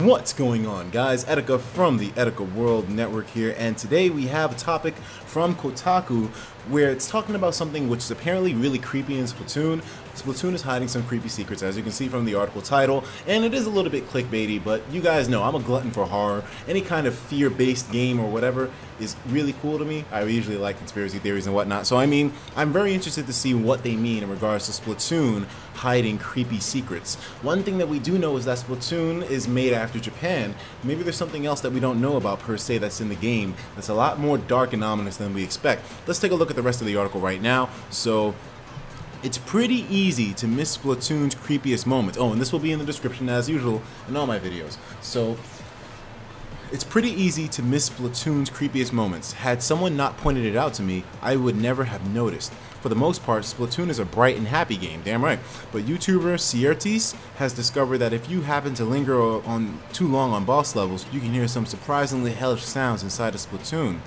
What's going on guys? Etika from the Etika World Network here and today we have a topic from Kotaku where it's talking about something which is apparently really creepy in Splatoon. Splatoon is hiding some creepy secrets as you can see from the article title and it is a little bit clickbaity but you guys know I'm a glutton for horror. Any kind of fear-based game or whatever is really cool to me. I usually like conspiracy theories and whatnot so I mean I'm very interested to see what they mean in regards to Splatoon hiding creepy secrets. One thing that we do know is that Splatoon is made after Japan. Maybe there's something else that we don't know about per se that's in the game that's a lot more dark and ominous than we expect. Let's take a look at the rest of the article right now. So it's pretty easy to miss Splatoon's creepiest moments. Oh, and this will be in the description as usual in all my videos. So it's pretty easy to miss Splatoon's creepiest moments. Had someone not pointed it out to me, I would never have noticed. For the most part, Splatoon is a bright and happy game, damn right. But YouTuber Ciertis has discovered that if you happen to linger on too long on boss levels, you can hear some surprisingly hellish sounds inside of Splatoon.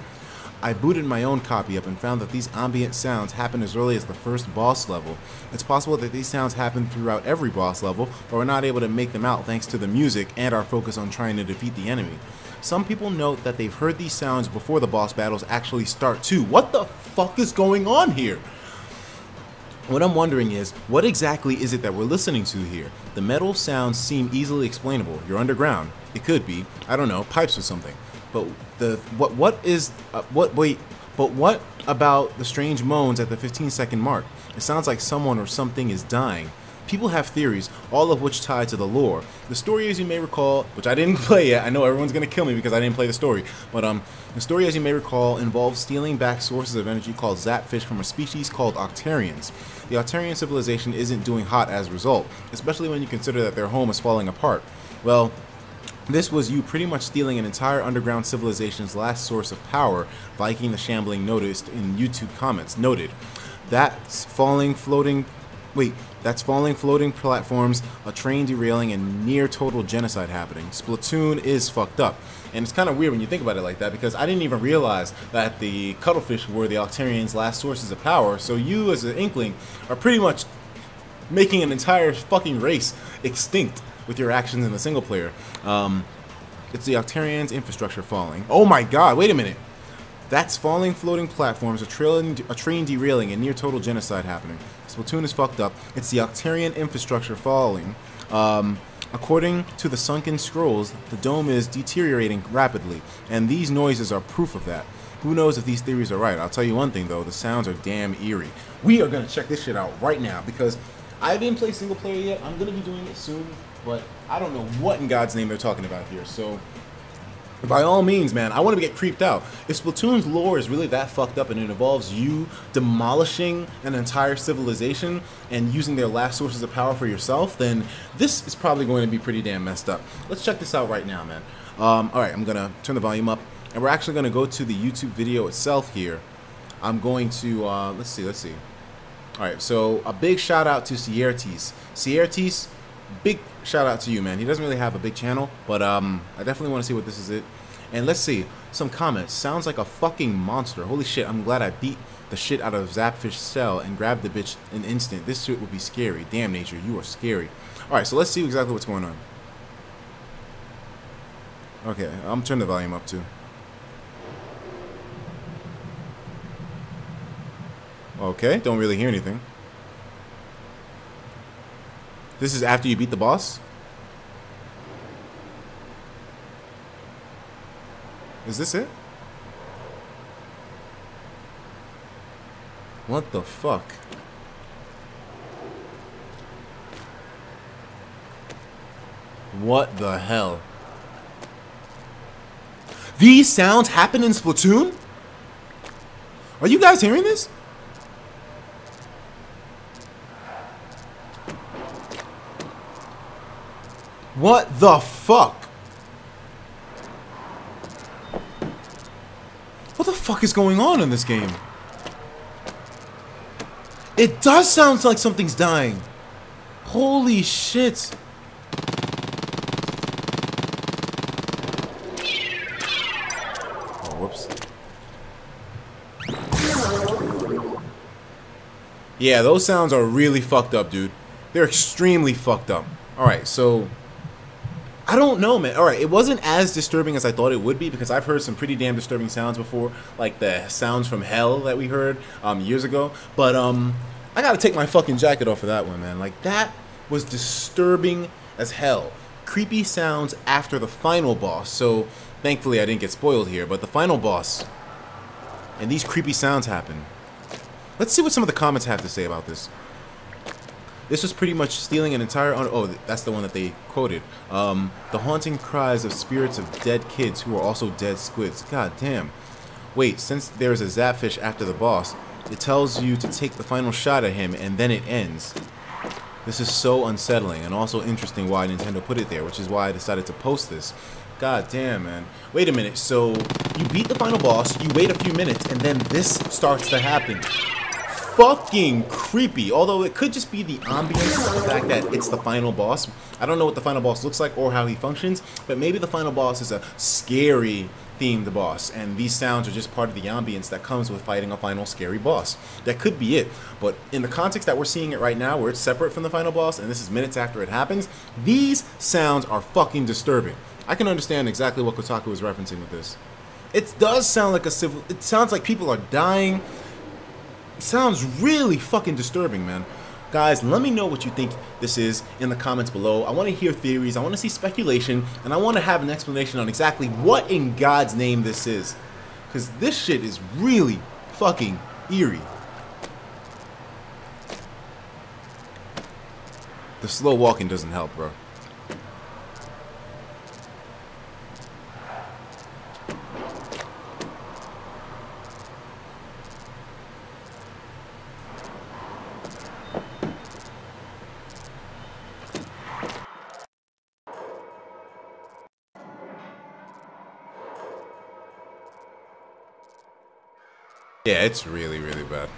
I booted my own copy up and found that these ambient sounds happen as early as the first boss level. It's possible that these sounds happen throughout every boss level, but we're not able to make them out thanks to the music and our focus on trying to defeat the enemy. Some people note that they've heard these sounds before the boss battles actually start too. What the fuck is going on here? What I'm wondering is, what exactly is it that we're listening to here? The metal sounds seem easily explainable. You're underground. It could be, I don't know, pipes or something. But the what what is uh, what wait, but what about the strange moans at the 15 second mark? It sounds like someone or something is dying. People have theories, all of which tie to the lore. The story, as you may recall, which I didn't play yet, I know everyone's gonna kill me because I didn't play the story, but um, the story, as you may recall, involves stealing back sources of energy called Zapfish from a species called Octarians. The Octarian civilization isn't doing hot as a result, especially when you consider that their home is falling apart. Well, this was you pretty much stealing an entire underground civilization's last source of power, Viking the Shambling noticed in YouTube comments. Noted. That's falling, floating Wait, that's falling floating platforms, a train derailing, and near total genocide happening. Splatoon is fucked up. And it's kind of weird when you think about it like that because I didn't even realize that the cuttlefish were the Octarians' last sources of power. So you, as an Inkling, are pretty much making an entire fucking race extinct with your actions in the single player. Um, it's the Octarians' infrastructure falling. Oh my god, wait a minute. That's falling floating platforms, a, train, a train derailing, and near total genocide happening. Splatoon is fucked up. It's the Octarian infrastructure falling. Um, according to the sunken scrolls, the dome is deteriorating rapidly, and these noises are proof of that. Who knows if these theories are right? I'll tell you one thing though, the sounds are damn eerie. We are gonna check this shit out right now because I didn't play single player yet. I'm gonna be doing it soon, but I don't know what in God's name they're talking about here. So by all means, man, I want to get creeped out. If Splatoon's lore is really that fucked up and it involves you demolishing an entire civilization and using their last sources of power for yourself, then this is probably going to be pretty damn messed up. Let's check this out right now, man. Um, all right, I'm to turn the volume up, and we're actually to go to the YouTube video itself here. I'm going to, uh, let's see, let's see. All right, so a big shout out to Ciertis. Ciertis, big shout out to you, man. He doesn't really have a big channel, but um, I definitely want to see what this is it. And let's see, some comments. Sounds like a fucking monster. Holy shit, I'm glad I beat the shit out of Zapfish cell and grabbed the bitch in instant. This shit would be scary. Damn nature, you are scary. Alright, so let's see exactly what's going on. Okay, I'm turning the volume up too. Okay, don't really hear anything. This is after you beat the boss? Is this it? What the fuck? What the hell? These sounds happen in Splatoon? Are you guys hearing this? What the fuck? What the fuck is going on in this game? It does sound like something's dying. Holy shit. Oh, whoops. Yeah, those sounds are really fucked up, dude. They're extremely fucked up. Alright, so I don't know, man. All right, it wasn't as disturbing as I thought it would be because I've heard some pretty damn disturbing sounds before, like the sounds from hell that we heard um, years ago. But um, I gotta take my fucking jacket off for that one, man. Like that was disturbing as hell. Creepy sounds after the final boss. So thankfully I didn't get spoiled here. But the final boss, and these creepy sounds happen. Let's see what some of the comments have to say about this. This was pretty much stealing an entire. Oh, that's the one that they quoted. Um, the haunting cries of spirits of dead kids who are also dead squids. God damn. Wait, since there's a zapfish after the boss, it tells you to take the final shot at him and then it ends. This is so unsettling and also interesting why Nintendo put it there, which is why I decided to post this. God damn, man. Wait a minute, so you beat the final boss, you wait a few minutes, and then this starts to happen fucking creepy. Although it could just be the ambience, the fact that it's the final boss. I don't know what the final boss looks like or how he functions, but maybe the final boss is a scary themed boss, and these sounds are just part of the ambience that comes with fighting a final scary boss. That could be it, but in the context that we're seeing it right now, where it's separate from the final boss, and this is minutes after it happens, these sounds are fucking disturbing. I can understand exactly what Kotaku is referencing with this. It does sound like a civil. It sounds like people are dying sounds really fucking disturbing, man. Guys, let me know what you think this is in the comments below. I want to hear theories, I want to see speculation, and I want to have an explanation on exactly what in God's name this is. Because this shit is really fucking eerie. The slow walking doesn't help, bro. Yeah, it's really, really bad.